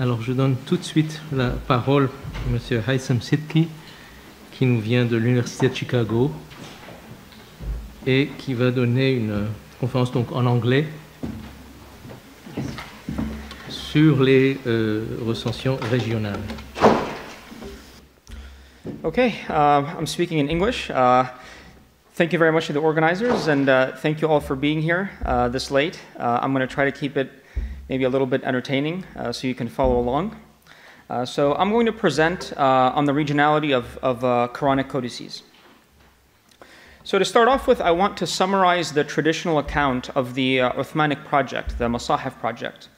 Alors je donne tout de suite la parole à M. Haitham Sidki, qui nous vient de l'Université de Chicago et qui va donner une conférence donc en anglais sur les euh, recensions régionales. Okay, uh, I'm speaking in English. Uh, thank you very much to the organizers, and uh, thank you all for being here uh, this late. Uh, I'm going to try to keep it maybe a little bit entertaining uh, so you can follow along. so I'm going to present on the regionality of, of Quranic codices. So to start off with, I want to summarize the traditional account of the Uthmanic project, the Masahif project.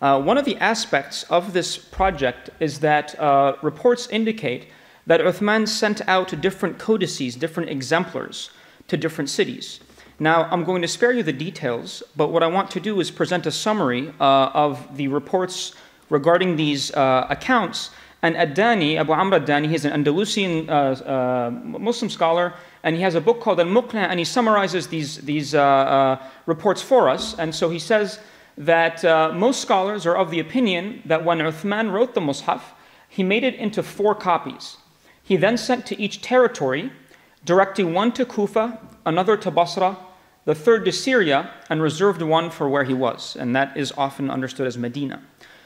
Uh, one of the aspects of this project is that uh, reports indicate that Uthman sent out different codices, different exemplars, to different cities. Now, I'm going to spare you the details, but what I want to do is present a summary uh, of the reports regarding these uh, accounts. And Ad-Dani, Abu Amr Ad-Dani, he's an Andalusian uh, uh, Muslim scholar, and he has a book called Al-Muqna, and he summarizes these, these reports for us. And so he says, that uh, most scholars are of the opinion that when Uthman wrote the Mus'haf, he made it into four copies. He then sent to each territory, directing one to Kufa, another to Basra, the third to Syria, and reserved one for where he was, and that is often understood as Medina.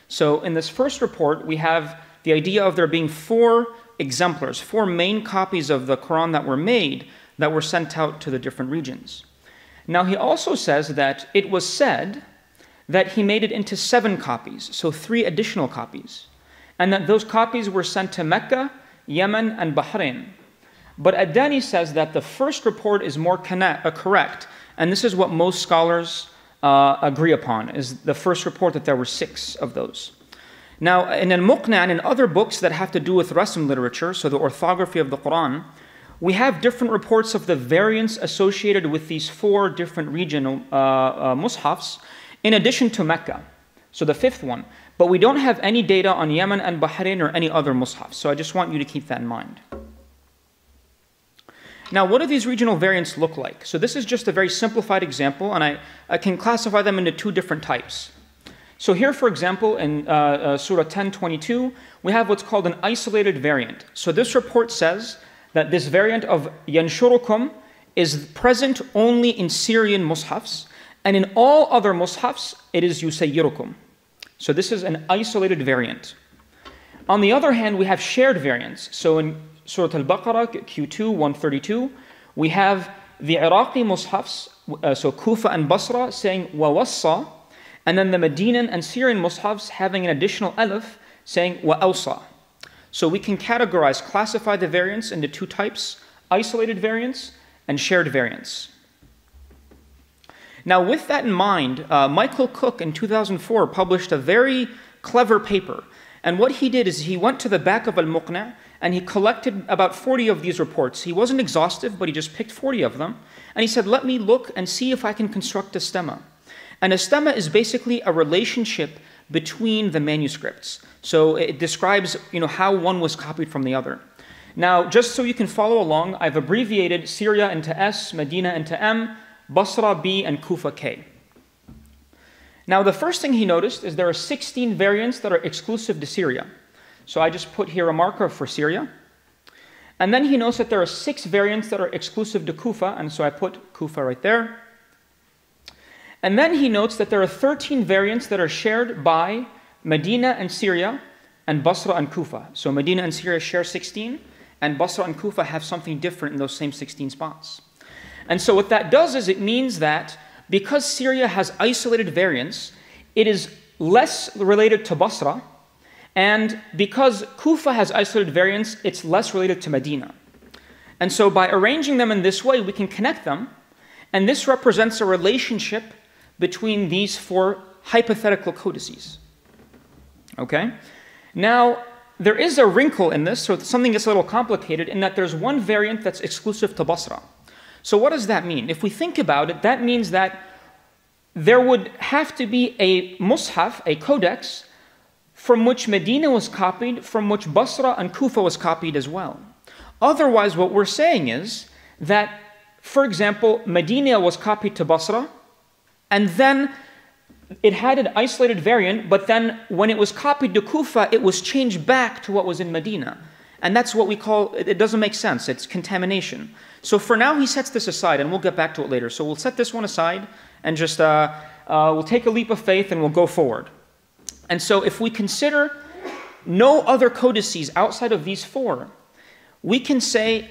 So in this first report, we have the idea of there being four exemplars, four main copies of the Quran that were made that were sent out to the different regions. Now he also says that it was said that he made it into seven copies, so three additional copies, and that those copies were sent to Mecca, Yemen, and Bahrain. But Ad-Dani says that the first report is more connect, uh, correct, and this is what most scholars uh, agree upon, is the first report that there were six of those. Now, in Al-Muqna and in other books that have to do with Rasm literature, so the orthography of the Quran, we have different reports of the variants associated with these four different regional uh, uh, mushafs, in addition to Mecca. So the fifth one. But we don't have any data on Yemen and Bahrain or any other mushaf. So I just want you to keep that in mind. Now, what do these regional variants look like? So this is just a very simplified example, and I, I can classify them into two different types. So here, for example, in uh, uh, Surah 1022, we have what's called an isolated variant. So this report says that this variant of Yanshurukum is present only in Syrian mushafs, and in all other mushafs, it is yusayyirukum. So this is an isolated variant. On the other hand, we have shared variants. So in Surah Al-Baqarah, Q2, 132, we have the Iraqi mushafs, uh, so Kufa and Basra, saying wawassa, and then the Medinan and Syrian mushafs having an additional alif, saying wa'awsa. So we can categorize, classify the variants into two types, isolated variants and shared variants. Now, with that in mind, uh, Michael Cook in 2004 published a very clever paper. And what he did is he went to the back of Al Muqna and he collected about 40 of these reports. He wasn't exhaustive, but he just picked 40 of them. And he said, Let me look and see if I can construct a stemma. And a stemma is basically a relationship between the manuscripts. So it describes you know, how one was copied from the other. Now, just so you can follow along, I've abbreviated Syria into S, Medina into M, Basra B, and Kufa K. Now, the first thing he noticed is there are 16 variants that are exclusive to Syria. So I just put here a marker for Syria. And then he notes that there are six variants that are exclusive to Kufa, and so I put Kufa right there. And then he notes that there are 13 variants that are shared by Medina and Syria, and Basra and Kufa. So Medina and Syria share 16, and Basra and Kufa have something different in those same 16 spots. And so what that does is it means that because Syria has isolated variants, it is less related to Basra, and because Kufa has isolated variants, it's less related to Medina. And so by arranging them in this way, we can connect them, and this represents a relationship between these four hypothetical codices. Okay? Now, there is a wrinkle in this, so something gets a little complicated in that there's one variant that's exclusive to Basra. So, what does that mean? If we think about it, that means that there would have to be a mushaf, a codex, from which Medina was copied, from which Basra and Kufa was copied as well. Otherwise, what we're saying is that, for example, Medina was copied to Basra, and then it had an isolated variant, but then when it was copied to Kufa, it was changed back to what was in Medina. And that's what we call, it doesn't make sense. It's contamination. So for now, he sets this aside, and we'll get back to it later. So we'll set this one aside and just, uh, uh, we'll take a leap of faith and we'll go forward. And so if we consider no other codices outside of these four, we can say,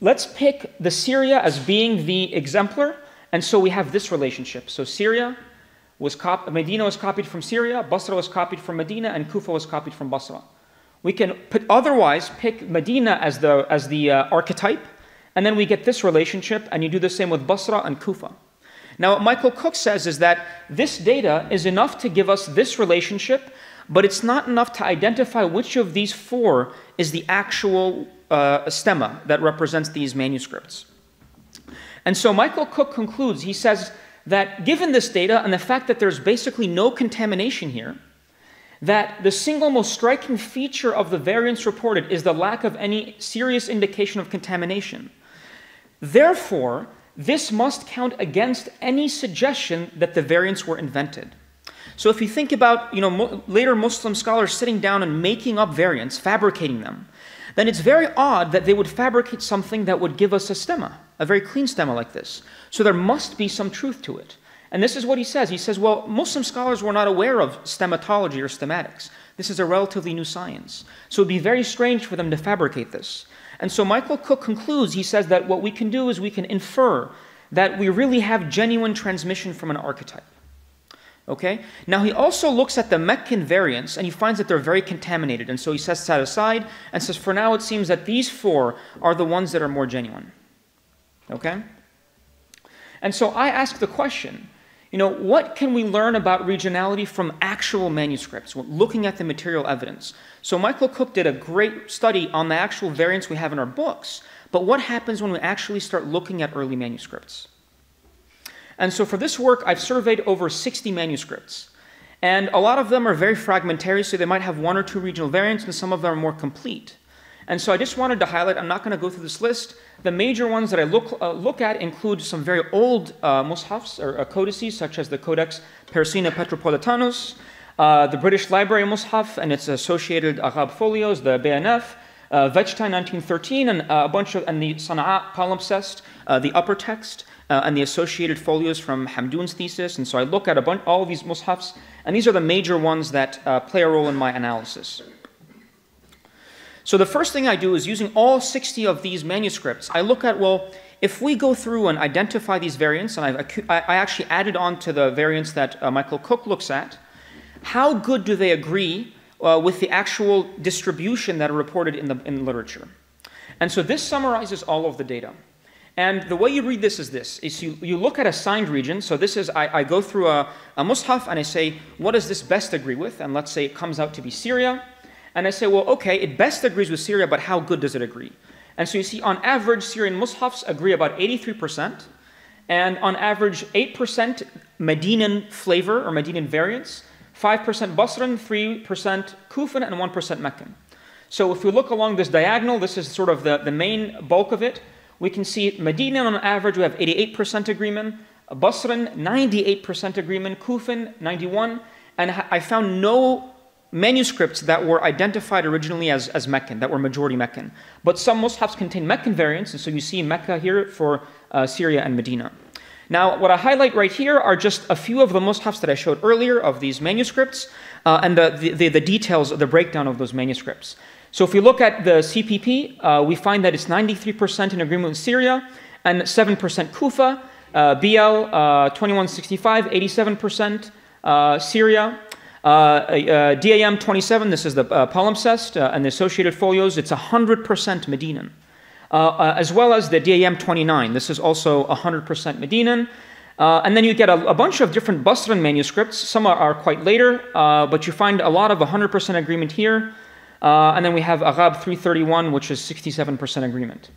let's pick the Syria as being the exemplar, and so we have this relationship. So Syria was cop- Medina was copied from Syria, Basra was copied from Medina, and Kufa was copied from Basra. We can put, otherwise pick Medina as the, as the uh, archetype, and then we get this relationship, and you do the same with Basra and Kufa. Now, what Michael Cook says is that this data is enough to give us this relationship, but it's not enough to identify which of these four is the actual uh, stemma that represents these manuscripts. And so Michael Cook concludes, he says that given this data and the fact that there's basically no contamination here, that the single most striking feature of the variants reported is the lack of any serious indication of contamination. Therefore, this must count against any suggestion that the variants were invented. So if you think about you know, mo- later Muslim scholars sitting down and making up variants, fabricating them, then it's very odd that they would fabricate something that would give us a stemma, a very clean stemma like this. So there must be some truth to it. And this is what he says. He says, well, Muslim scholars were not aware of stemmatology or stemmatics. This is a relatively new science. So it would be very strange for them to fabricate this. And so Michael Cook concludes, he says that what we can do is we can infer that we really have genuine transmission from an archetype. Okay? Now he also looks at the Meccan variants and he finds that they're very contaminated. And so he sets that aside and says, for now it seems that these four are the ones that are more genuine. Okay? And so I ask the question you know, what can we learn about regionality from actual manuscripts, looking at the material evidence? So Michael Cook did a great study on the actual variants we have in our books, but what happens when we actually start looking at early manuscripts? And so for this work, I've surveyed over 60 manuscripts. And a lot of them are very fragmentary, so they might have one or two regional variants, and some of them are more complete. And so I just wanted to highlight, I'm not going to go through this list. The major ones that I look, uh, look at include some very old uh, mushafs or uh, codices, such as the Codex Parisino Petropolitanus, uh, the British Library Mushaf and its associated Arab folios, the BNF, uh, Wetzstein 1913, and uh, a bunch of, and the Sana'a palimpsest, uh, the upper text, and the associated folios from Hamdoun's thesis. And so I look at a bunch, all of these mushafs, and these are the major ones that play a role in my analysis. So the first thing I do is using all 60 of these manuscripts, I look at, well, if we go through and identify these variants, and I've, I actually added on to the variants that uh, Michael Cook looks at, how good do they agree uh, with the actual distribution that are reported in the in literature? And so this summarizes all of the data. And the way you read this is this, is you, you look at a signed region. So this is, I, I go through a, a mushaf and I say, what does this best agree with? And let's say it comes out to be Syria. And I say, well, okay, it best agrees with Syria, but how good does it agree? And so you see, on average, Syrian mushafs agree about 83%, and on average, 8% Medinan flavor or Medinan variants, 5% Basran, 3% Kufan, and 1% Meccan. So if we look along this diagonal, this is sort of the, the main bulk of it. We can see Medina on average, we have 88% agreement, Basran, 98% agreement, Kufan, 91, and I found no manuscripts that were identified originally as, as Meccan, that were majority Meccan. But some mushafs contain Meccan variants, and so you see Mecca here for uh, Syria and Medina. Now, what I highlight right here are just a few of the mushafs that I showed earlier of these manuscripts uh, and the, the, the, details, the breakdown of those manuscripts. So if we look at the CPP, uh, we find that it's 93% in agreement with Syria and 7% Kufa, uh, BL uh, 2165, 87% uh, Syria, uh, DAM 27, this is the palimpsest and the associated folios, it's 100% Medinan. As well as the DAM 29, this is also 100% Medinan. Uh, and then you get a, a, bunch of different Basran manuscripts. Some are, are quite later, uh, but you find a lot of 100% agreement here. Uh, and then we have Arab 331, which is 67% agreement.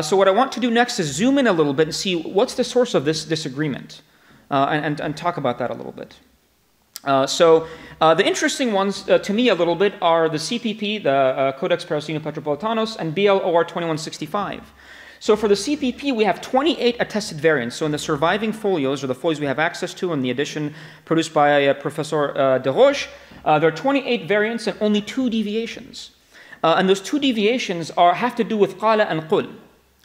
so what I want to do next is zoom in a little bit and see what's the source of this disagreement, and, and, and talk about that a little bit. Uh, so uh, the interesting ones uh, to me a little bit are the CPP, the uh, Codex Parisinus Petropolitanus, and BLOR 2165. So for the CPP, we have 28 attested variants. So in the surviving folios, or the folios we have access to in the edition produced by uh, Professor uh, Déroche, there are 28 variants and only two deviations. And those two deviations are, have to do with qala and qul.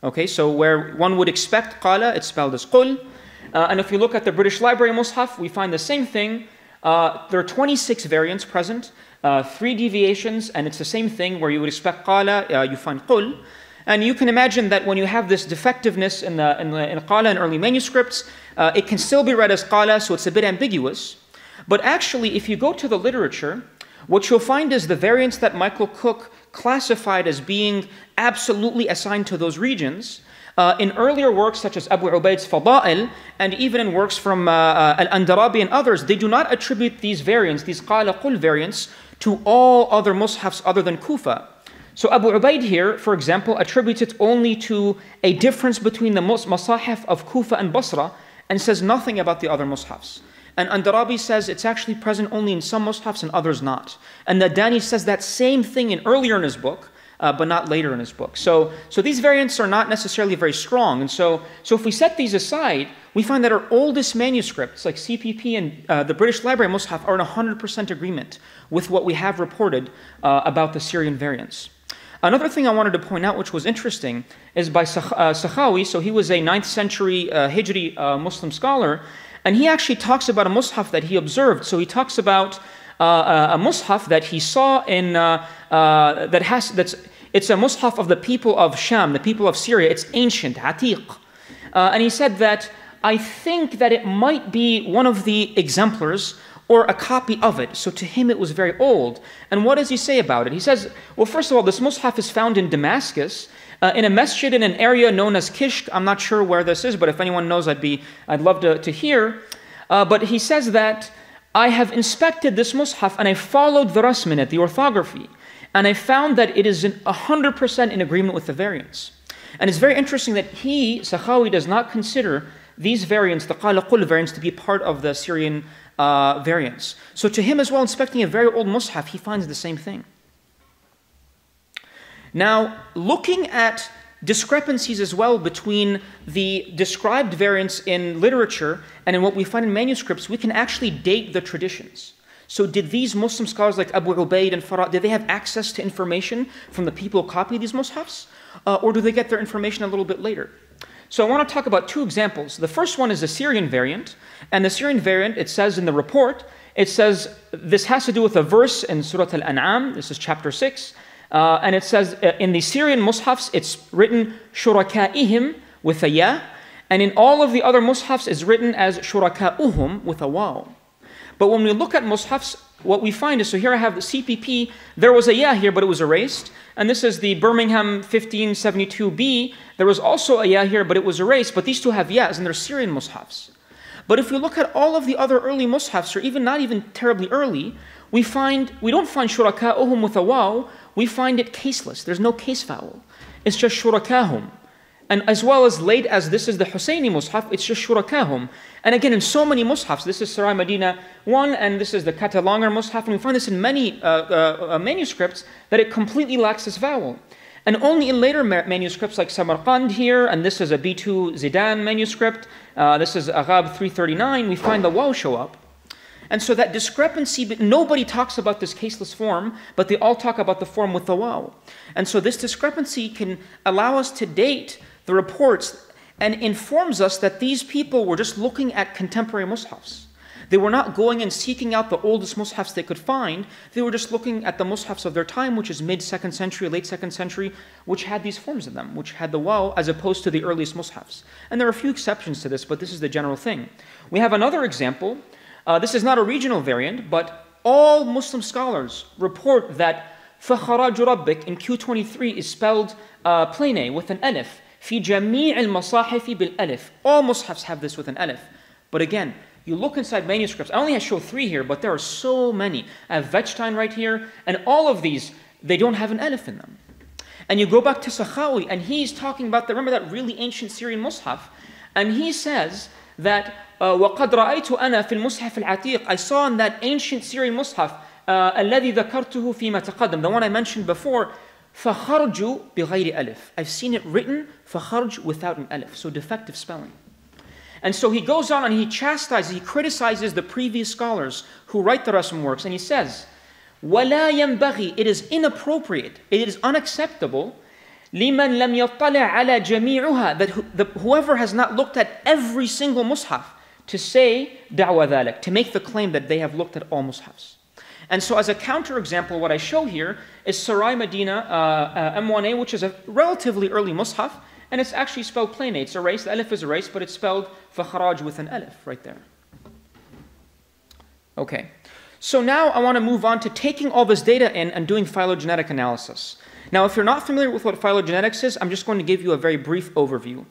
Okay, so where one would expect qala, it's spelled as qul. And if you look at the British Library Mus'haf, we find the same thing. Uh, there are 26 variants present, uh, three deviations, and it's the same thing where you would expect qala, uh, you find qul. And you can imagine that when you have this defectiveness in the, in the in qala in early manuscripts, uh, it can still be read as qala, so it's a bit ambiguous. But actually, if you go to the literature, what you'll find is the variants that Michael Cook classified as being absolutely assigned to those regions uh, in earlier works such as Abu Ubaid's Fada'il, and even in works from uh, uh, Al-Andarabi and others, they do not attribute these variants, these qala qul variants, to all other mushafs other than Kufa. So Abu Ubaid here, for example, attributes it only to a difference between the masahif of Kufa and Basra, and says nothing about the other mushafs. And Andarabi says it's actually present only in some mushafs and others not. And Ad-Dani says that same thing in earlier in his book, uh, but not later in his book. So, so these variants are not necessarily very strong. And so, so if we set these aside, we find that our oldest manuscripts, like CPP and uh, the British Library Mus'haf, are in 100% agreement with what we have reported uh, about the Syrian variants. Another thing I wanted to point out, which was interesting, is by uh, Sakhawi. So he was a 9th century uh, Hijri uh, Muslim scholar, and he actually talks about a mushaf that he observed. So he talks about uh, a mushaf that he saw in uh, uh, that has that's it's a mushaf of the people of Sham, the people of Syria. It's ancient, atiq, and he said that I think that it might be one of the exemplars or a copy of it. So to him it was very old. And what does he say about it? He says, well, first of all, this mushaf is found in Damascus. Uh, in a masjid in an area known as Kishk, I'm not sure where this is, but if anyone knows, I'd be, I'd love to, to hear. Uh, but he says that I have inspected this mushaf and I followed the rasm in it, the orthography, and I found that it is 100% in agreement with the variants. And it's very interesting that he, Sakhawi, does not consider these variants, the qala qul variants, to be part of the Syrian uh, variants. So to him as well, inspecting a very old mushaf, he finds the same thing. Now, looking at discrepancies as well between the described variants in literature and in what we find in manuscripts, we can actually date the traditions. So did these Muslim scholars like Abu Ubaid and Farra', did they have access to information from the people who copy these mushafs? Uh, or do they get their information a little bit later? So I want to talk about two examples. The first one is the Syrian variant. And the Syrian variant, it says in the report, it says this has to do with a verse in Surah Al-An'am, this is chapter 6, uh, and it says uh, in the Syrian mushafs, it's written shuraka'ihim with a ya, and in all of the other mushafs, it's written as shuraka'uhum with a waw. But when we look at mushafs, what we find is so here I have the CPP, there was a ya here, but it was erased. And this is the Birmingham 1572b. There was also a ya here, but it was erased. But these two have yas, and they're Syrian mushafs. But if we look at all of the other early mushafs, or even not even terribly early, we find we don't find shuraka'uhum with a waw, we find it caseless. There's no case vowel. It's just shurakahum. And as well as late as this is the Husayni Mus'haf, it's just shurakahum. And again, in so many Mus'hafs, this is Sarai Medina 1, and this is the Katalonger Mus'haf, and we find this in many uh, uh, uh, manuscripts that it completely lacks this vowel. And only in later ma- manuscripts like Samarkand here, and this is a B2 Zidan manuscript, uh, this is Arabe 339, we find the waw show up. And so that discrepancy, nobody talks about this caseless form, but they all talk about the form with the waw. And so this discrepancy can allow us to date the reports and informs us that these people were just looking at contemporary mushafs. They were not going and seeking out the oldest mushafs they could find. They were just looking at the mushafs of their time, which is mid second century, late second century, which had these forms in them, which had the waw as opposed to the earliest mushafs. And there are a few exceptions to this, but this is the general thing. We have another example uh, this is not a regional variant, but all Muslim scholars report that فَخَرَاجُ Jurabik in Q23 is spelled uh, plain with an alif. في fi bil-alef. All mushafs have this with an alif. But again, you look inside manuscripts. I only show three here, but there are so many. I have Wetzstein right here, and all of these, they don't have an alif in them. And you go back to Sakhawi, and he's talking about, the, remember that really ancient Syrian mushaf? And he says that وقد رأيت أنا في المصحف العتيق I saw in that ancient Syrian mushaf uh, الذي ذكرته فيما تقدم the one I mentioned before فخرج بغير ألف. I've seen it written فخرج without an alif, so defective spelling. And so he goes on and he chastises, he criticizes the previous scholars who write the Rasm works, and he says, وَلَا ينبغي, it is inappropriate, it is unacceptable, لمن لم يطلع على جميعها, that whoever has not looked at every single mushaf, to say da'wa dhalik, to make the claim that they have looked at all mushafs. And so, as a counterexample, what I show here is Sarai Medina uh, uh, M1A, which is a relatively early mushaf, and it's actually spelled plain. It's erased, the alif is erased, but it's spelled fakharaj with an alif right there. Okay, so now I want to move on to taking all this data in and doing phylogenetic analysis. Now, if you're not familiar with what phylogenetics is, I'm just going to give you a very brief overview.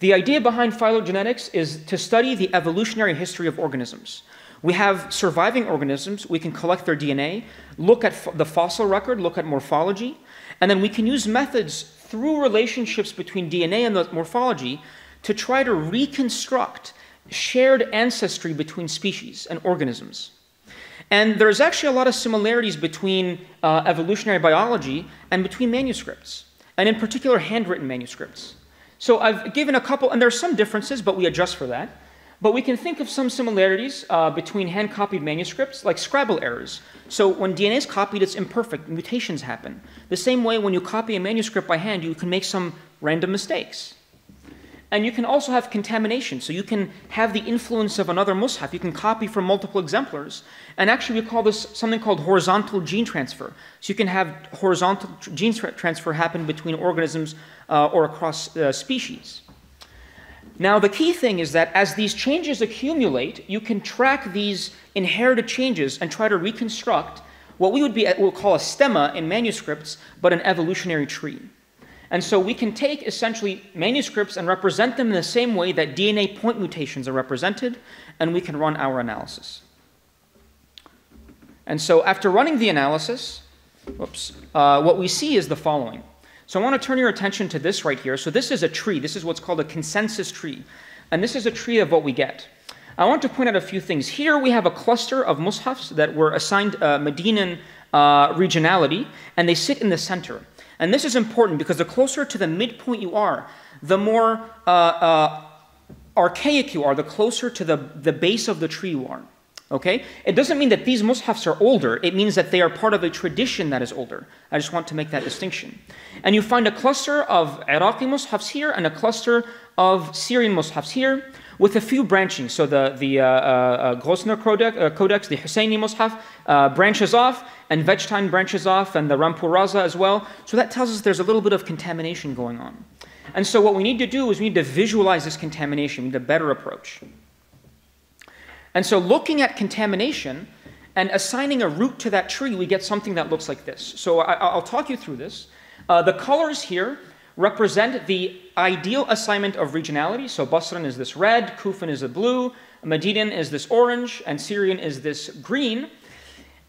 The idea behind phylogenetics is to study the evolutionary history of organisms. We have surviving organisms, we can collect their DNA, look at the fossil record, look at morphology, and then we can use methods through relationships between DNA and the morphology to try to reconstruct shared ancestry between species and organisms. And there's actually a lot of similarities between uh, evolutionary biology and between manuscripts, and in particular, handwritten manuscripts. So I've given a couple, and there's some differences, but we adjust for that. But we can think of some similarities uh, between hand copied manuscripts, like scribal errors. So when DNA is copied, it's imperfect, mutations happen. The same way, when you copy a manuscript by hand, you can make some random mistakes. And you can also have contamination. So you can have the influence of another mushaf. You can copy from multiple exemplars. And actually, we call this something called horizontal gene transfer. So you can have horizontal gene transfer happen between organisms uh, or across uh, species. Now, the key thing is that as these changes accumulate, you can track these inherited changes and try to reconstruct what we would be, we'll call a stemma in manuscripts, but an evolutionary tree. And so we can take essentially manuscripts and represent them in the same way that DNA point mutations are represented, and we can run our analysis. And so after running the analysis, whoops, uh, what we see is the following. So I want to turn your attention to this right here. So this is a tree. This is what's called a consensus tree. And this is a tree of what we get. I want to point out a few things. Here we have a cluster of mushafs that were assigned uh, Medinan uh, regionality, and they sit in the center. And this is important because the closer to the midpoint you are, the more uh, uh archaic you are, the closer to the, the base of the tree you are. Okay? It doesn't mean that these mushafs are older, it means that they are part of a tradition that is older. I just want to make that distinction. And you find a cluster of Iraqi mushafs here and a cluster of Syrian mushafs here with a few branching. So the, the uh, uh, Grosvenor codex, uh, codex, the Husseini mushaf, uh, branches off, and Wetzstein branches off, and the Rampur Raza as well. So that tells us there's a little bit of contamination going on. And so what we need to do is we need to visualize this contamination, we need a better approach. And so looking at contamination and assigning a root to that tree, we get something that looks like this. So I, will talk you through this. Uh, the colors here represent the ideal assignment of regionality. So Basran is this red, Kufan is a blue, Medinan is this orange, and Syrian is this green.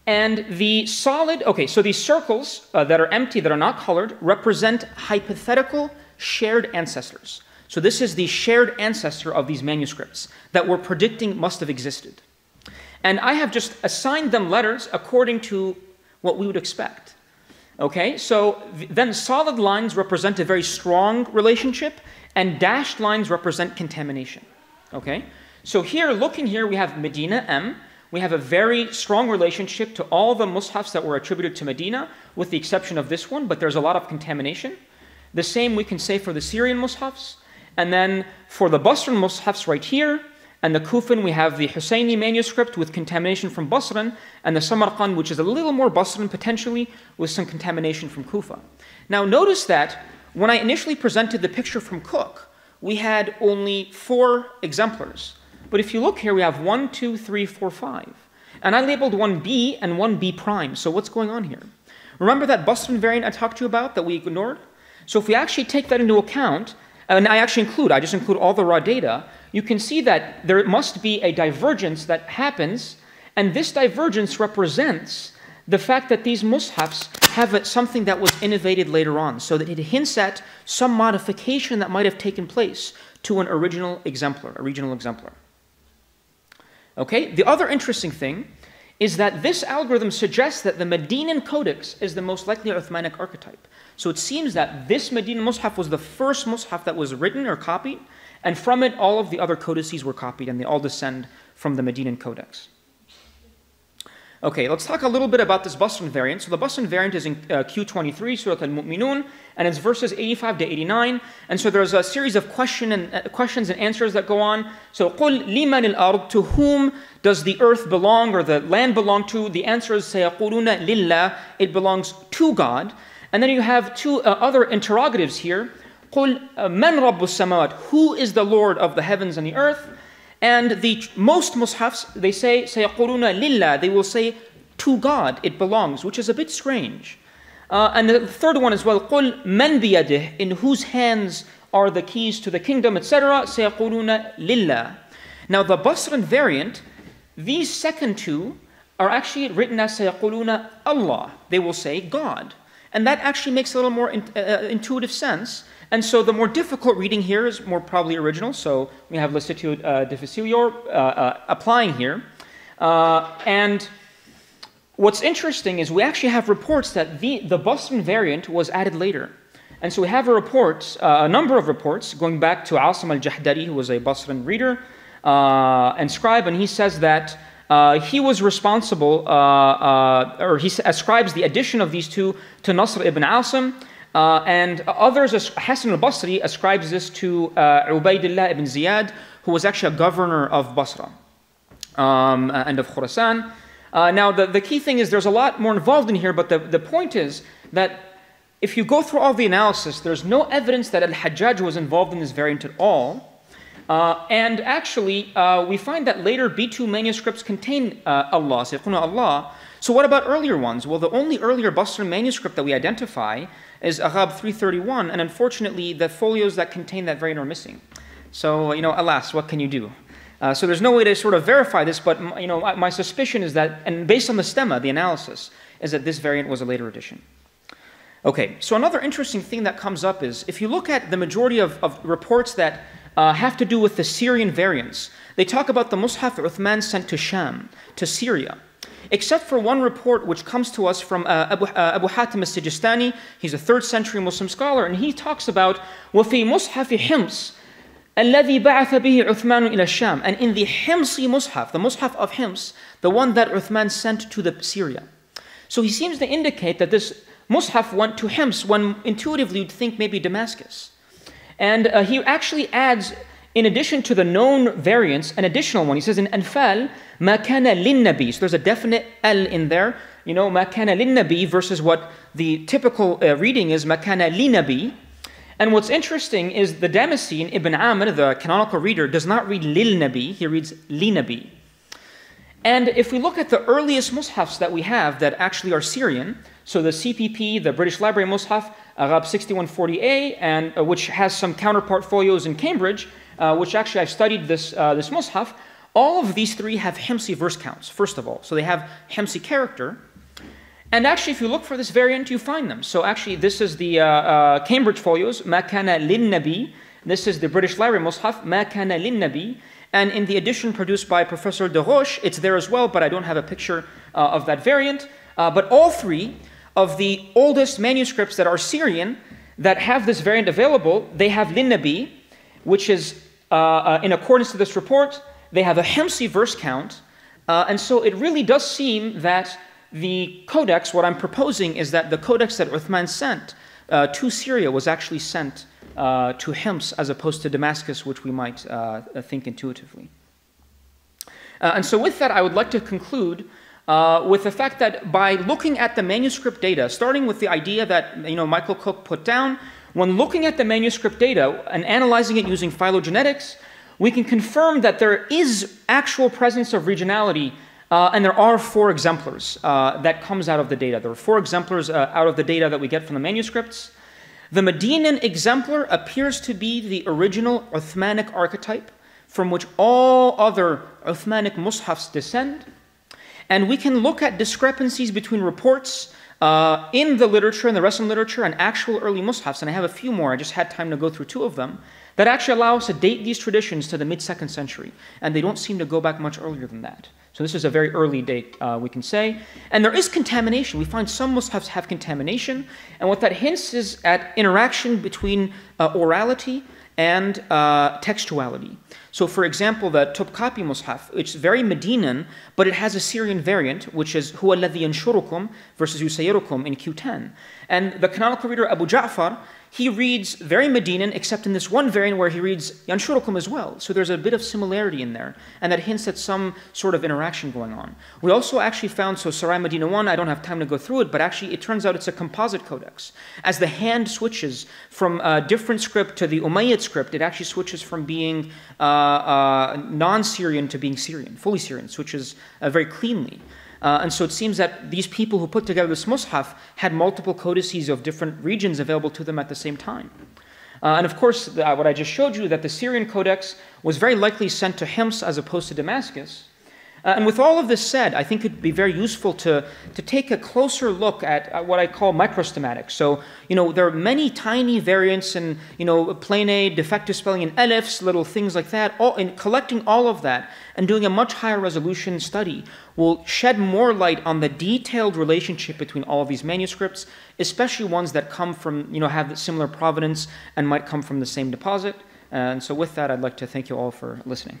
And the solid, okay, so these circles uh, that are empty, that are not colored, represent hypothetical shared ancestors. So this is the shared ancestor of these manuscripts that we're predicting must have existed. And I have just assigned them letters according to what we would expect. Okay, so then solid lines represent a very strong relationship, and dashed lines represent contamination. Okay, so here, looking here, we have Medina M. We have a very strong relationship to all the mushafs that were attributed to Medina, with the exception of this one, but there's a lot of contamination. The same we can say for the Syrian mushafs. And then for the Basran mushafs right here, and the Kufan, we have the Husseini manuscript with contamination from Basran, and the Samarkand, which is a little more Basran potentially, with some contamination from Kufa. Now, notice that when I initially presented the picture from Cook, we had only four exemplars. But if you look here, we have one, two, three, four, five. And I labeled one B and one B prime. So what's going on here? Remember that Basran variant I talked to you about that we ignored? So if we actually take that into account, and I actually include, I just include all the raw data, you can see that there must be a divergence that happens, and this divergence represents the fact that these mushafs have something that was innovated later on, so that it hints at some modification that might have taken place to an original exemplar, a regional exemplar. Okay, the other interesting thing is that this algorithm suggests that the Medinan Codex is the most likely Uthmanic archetype. So it seems that this Medinan Mus'haf was the first Mus'haf that was written or copied, and from it all of the other codices were copied, and they all descend from the Medinan Codex. Okay, let's talk a little bit about this Basran variant. So the Basran variant is in uh, Q23, Surah Al-Mu'minun, and it's verses 85 to 89. And so there's a series of question and, uh, questions and answers that go on. So قُلْ لِمَنِ الْأَرْضِ To whom does the earth belong or the land belong to? The answer is سَيَقُولُونَ لِلَّهِ It belongs to God. And then you have two uh, other interrogatives here. قُلْ مَنْ رَبُّ السَّمَوَاتِ Who is the Lord of the heavens and the earth? And the most mushafs, they say, سَيَقُولُونَ لِلَّهِ They will say, to God it belongs, which is a bit strange. Uh, and the third one as well, قُلْ مَنْ بِيَدِهِ In whose hands are the keys to the kingdom, etc. سَيَقُولُونَ لِلَّهِ Now the Basran variant, these second two are actually written as سَيَقُولُونَ Allah. They will say God. And that actually makes a little more in, uh, uh intuitive sense and so the more difficult reading here is more probably original. So we have lectio uh, difficilior uh, uh, applying here. Uh, and what's interesting is we actually have reports that the, the Basran variant was added later. And so we have a report, a number of reports, going back to Asim al-Jahdari, who was a Basran reader and scribe, and he says that uh, he was responsible, uh, uh, or he ascribes the addition of these two to Nasr ibn Asim, uh, and others, Hassan al-Basri ascribes this to uh, Ubaidullah ibn Ziyad, who was actually a governor of Basra um, and of Khurasan. Uh, now, the, the key thing is there's a lot more involved in here, but the, the point is that if you go through all the analysis, there's no evidence that Al-Hajjaj was involved in this variant at all. Uh, and actually, uh, we find that later B2 manuscripts contain uh, Allah, Sayyiduna Allah. So what about earlier ones? Well, the only earlier Basra manuscript that we identify is Arabe 331, and unfortunately, the folios that contain that variant are missing. So, you know, alas, what can you do? Uh, so there's no way to sort of verify this, but you know, my, suspicion is that, and based on the stemma, the analysis, is that this variant was a later addition. Okay, so another interesting thing that comes up is if you look at the majority of, of reports that uh, have to do with the Syrian variants, they talk about the Mus'haf Uthman sent to Sham, to Syria except for one report which comes to us from uh, Abu, uh, Abu Hatim al-Sijistani. He's a third century Muslim scholar, and he talks about وَفِي مُصْحَفِ حِمْص الذي بعث به عثمان إلى الشام and in the Himsi Mus'haf, the Mus'haf of Hims, the one that Uthman sent to the Syria. So he seems to indicate that this Mus'haf went to Hims when intuitively you'd think maybe Damascus. And uh, he actually adds in addition to the known variants, an additional one. He says in Anfal, ma kana linnabi. So there's a definite L in there. You know, ma kana linnabi versus what the typical uh, reading is ma kana linabi. And what's interesting is the Damascene, Ibn Amir, the canonical reader, does not read lil nabi, he reads linabi. And if we look at the earliest mushafs that we have that actually are Syrian, so the CPP, the British Library Mushaf, Arabe 6140A, and uh, which has some counterpart folios in Cambridge, uh, which actually I've studied this, uh, this Mus'haf, all of these three have Himsi verse counts, first of all. So they have Himsi character. And actually, if you look for this variant, you find them. So actually, this is the uh, uh, Cambridge folios, Makana lin Nabi. This is the British Library Mus'haf, Makana lin Nabi. And in the edition produced by Professor Déroche, it's there as well, but I don't have a picture uh, of that variant. Uh, but all three of the oldest manuscripts that are Syrian that have this variant available, they have Linnabi, which is uh, uh, in accordance to this report, they have a Himsi verse count. Uh, and so it really does seem that the codex, what I'm proposing is that the codex that Uthman sent uh, to Syria was actually sent uh, to Hims as opposed to Damascus, which we might uh, think intuitively. and so, with that, I would like to conclude with the fact that by looking at the manuscript data, starting with the idea that you know Michael Cook put down, when looking at the manuscript data and analyzing it using phylogenetics, we can confirm that there is actual presence of regionality uh, and there are four exemplars uh, that comes out of the data. There are four exemplars uh, out of the data that we get from the manuscripts. The Medinan exemplar appears to be the original Uthmanic archetype from which all other Uthmanic mushafs descend. And we can look at discrepancies between reports uh, in the literature, in the Western literature, and actual early mushafs, and I have a few more, I just had time to go through two of them, that actually allow us to date these traditions to the mid second century. And they don't seem to go back much earlier than that. So this is a very early date, uh, we can say. And there is contamination. We find some mushafs have contamination. And what that hints is at interaction between uh, orality and uh, textuality. So, for example, the Topkapi Mus'haf, it's very Medinan, but it has a Syrian variant, which is Huwa alladhi yanshurukum versus Yusayirukum in Q10. And the canonical reader Abu Ja'far, he reads very Medinan, except in this one variant where he reads Yanshurukum as well. So there's a bit of similarity in there, and that hints at some sort of interaction going on. We also actually found, so Sarai Medina 1, I don't have time to go through it, but actually it turns out it's a composite codex. As the hand switches from a different script to the Umayyad script, it actually switches from being uh, uh, non Syrian to being Syrian, fully Syrian, switches uh, very cleanly. Uh, and so it seems that these people who put together this mushaf had multiple codices of different regions available to them at the same time. Uh, and of course, the, uh, what I just showed you, that the Syrian codex was very likely sent to Hims as opposed to Damascus. Uh, and with all of this said, I think it'd be very useful to, to take a closer look at, what I call microstemmatics. So, you know, there are many tiny variants and, you know, plain A, defective spelling and elifs, little things like that. All, and collecting all of that and doing a much higher resolution study will shed more light on the detailed relationship between all of these manuscripts, especially ones that come from, you know, have similar provenance and might come from the same deposit. And so with that, I'd like to thank you all for listening.